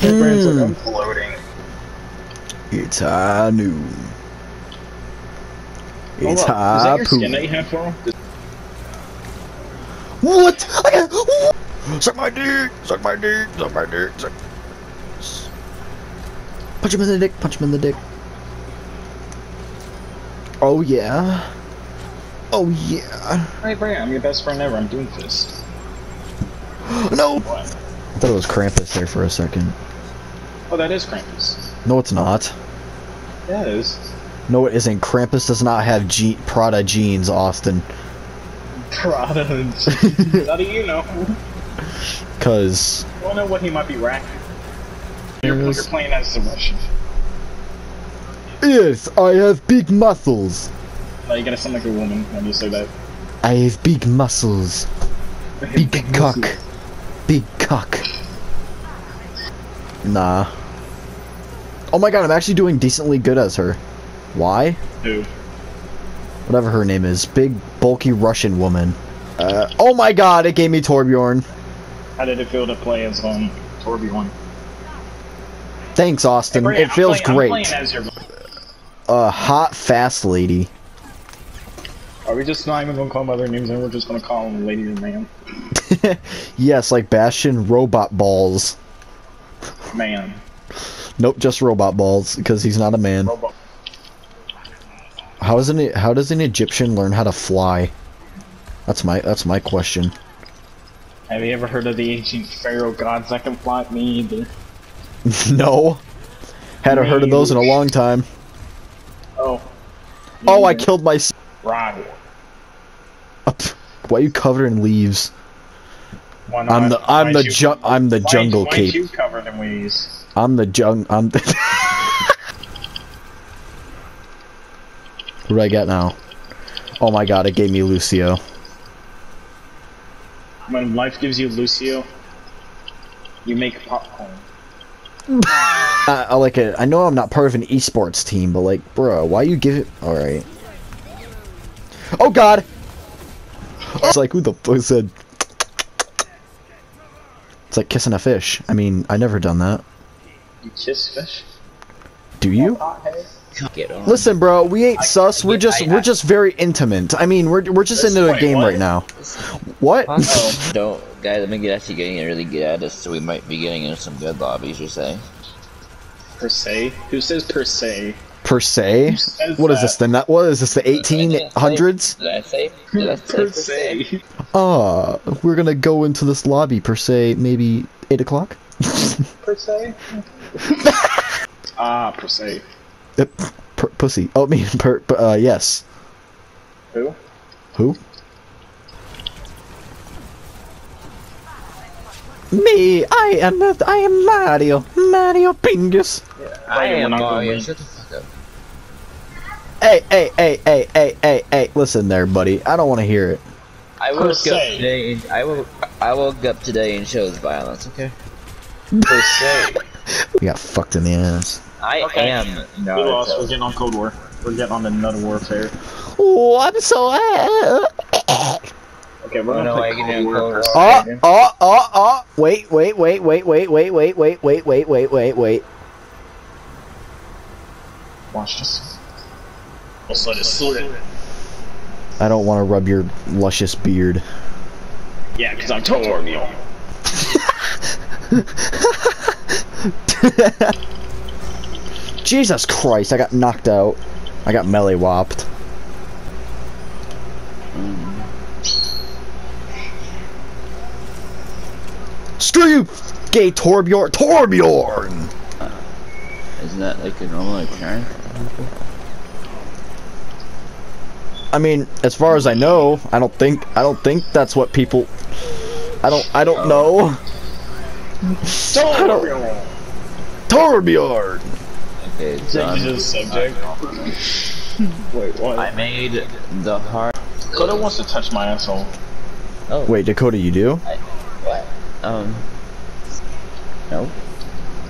Brand's like, hmm. I'm floating. It's high noon. Hold It's up, Is that high your poop. skin that you have for him? What? I got. Suck my dick. Suck my dick. Suck my dick. Suck. Punch him in the dick. Punch him in the dick. Oh yeah. Oh yeah. Hey, Brand, I'm your best friend ever. I'm Doomfist. No. What? I thought it was Krampus there for a second. Oh, that is Krampus. No, it's not. Yeah, it is. No, it isn't. Krampus does not have G Prada jeans, Austin. Prada. jeans. How do you know? Cause I don't know what he might be racking. You're, you're playing as a Russian. yes, I have big muscles. Now you gotta sound like a woman when you say that. I have big muscles. Big cock. Big cock. Nah. Oh my god, I'm actually doing decently good as her. Why? Who? Whatever her name is. Big, bulky Russian woman. Uh, oh my god, it gave me Torbjorn. How did it feel to play as um Torbjorn? Thanks, Austin. Brand, it I'm feels playing- great. your. A hot, fast lady. Are we just not even gonna call them other names and we're just gonna call them lady and man? yes, like Bastion robot balls. Man. Nope, just robot balls, because he's not a man. Robot. How does an how does an Egyptian learn how to fly? That's my that's my question. Have you ever heard of the ancient pharaoh gods that can fly? Me either. no. Hadn't heard of those in a long time. Oh. Oh, I killed my. Right. Why are you covered in leaves? Why not? I'm the I'm Why the is you- ju- I'm the why- jungle why is cape. you covered in weeds? I'm the junk. I'm. The Who do I get now? Oh my god! It gave me Lucio. When life gives you Lucio, you make popcorn. I, I like it. I know I'm not part of an esports team, but like, bro, why you give it? All right. Oh God! It's like who the fuck said? It's like kissing a fish. I mean, I never done that. You kiss fish? Do you? Listen, bro, we ain't sus. We're I- just I- we're just very intimate. I mean, we're we're just into a game what? right now. What? Oh, Don't, guys. I think it's actually getting really good at this, so we might be getting into some good lobbies. You're saying? per se? Who says per se? per se? says What is this? The net? What is this? The 1800s? Did I say? Did I say Per se. Ah, we're gonna go into this lobby per se. Maybe eight o'clock. Per se? ah, per se. Uh, per, pussy. Oh, me. Per, per, uh, yes. Who? Who? Me. I am. I am Mario. Mario Pingus. I Right, we're am not gonna Mario. Shut the fuck up. Hey, hey, hey, hey, hey, hey, hey. Listen there, buddy. I don't want to hear it. I woke up today. And I woke. I woke up today and chose violence. Okay. Per se. We got fucked in the ass. I Okay. am. we lost. We're getting on Cold War. We're getting on another warfare. Oh, I'm so. Uh, Okay, we're Oh, gonna no, play I Cold War. Oh, oh, oh, oh. Wait, wait, wait, wait, wait, wait, wait, wait, wait, wait, wait, wait, wait. Watch this. Let's let it slip. I don't want to rub your luscious beard. Yeah, because I'm Torbjorn. Jesus Christ, I got knocked out. I got melee whopped. Screw you, gay Torbjorn. Torbjorn! Uh, isn't that like a normal occurrence? I mean, as far as I know, I don't think I don't think that's what people. I don't I don't know. Torbjorn. Torbjorn. Okay, so Change I'm- the subject. Wait, what? I made the heart. Koda wants to touch my asshole. Oh Wait, Dakota, you do? What? Um. No.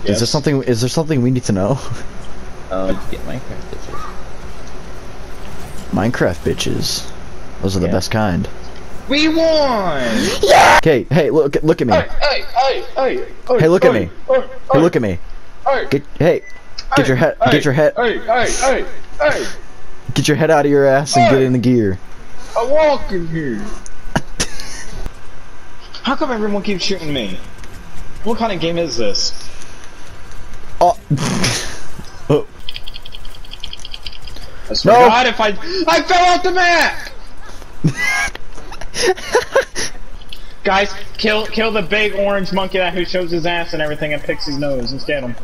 Is there something? Is there something we need to know? Um. Get Minecraft bitches. Minecraft bitches. Those are the best kind. We won! Yeah! Okay, hey, look, look at me. Hey, hey, hey, hey, hey, Hey, look at me. Hey, Hey, look at me. hey, Get, hey, get your head, get your head, Hey, hey, hey, hey! get your head out of your ass and get in the gear. I walk in here. How come everyone keeps shooting me? What kind of game is this? Oh. oh. I swear No. God, if I I fell off the map. Guys, kill kill the big orange monkey that who shows his ass and everything and picks his nose and get him.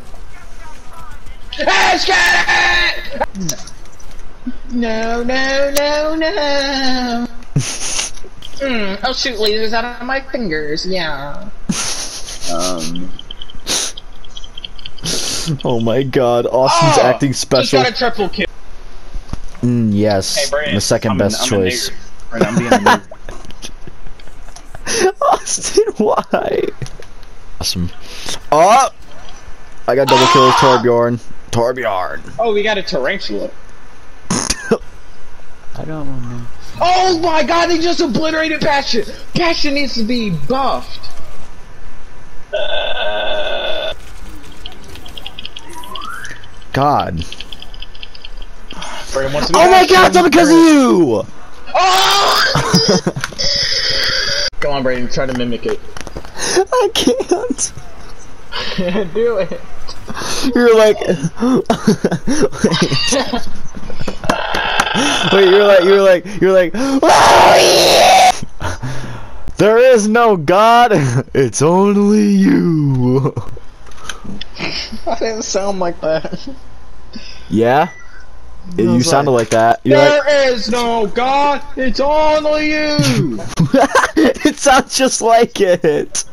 Let's get it! No, no, no, no. mm, I'll shoot lasers out of my fingers. Yeah. Um. Oh my God, Austin's Oh, acting Just special. got a triple kill. Mm, yes, Hey, Brandon, the 2nd I'm best a, I'm choice. A nigger. Brandon, I'm being a nigger. Austin, why? Awesome. Oh! I got double kill with ah! Torbjorn. Torbjorn. Oh, we got a tarantula. I don't know. Oh my god, they just obliterated Bastion! Bastion needs to be buffed! God. Brandon wants to be Oh my God, it's all because of you! Oh! Come on, Brandon, try to mimic it. I can't. Do it. You're like. Wait, you're like, you're like, you're like. "Oh, yeah!" There is no God. It's only you. I didn't sound like that. Yeah. You was sounded like that. You're like, There is no God, it's only you! it sounds just like it.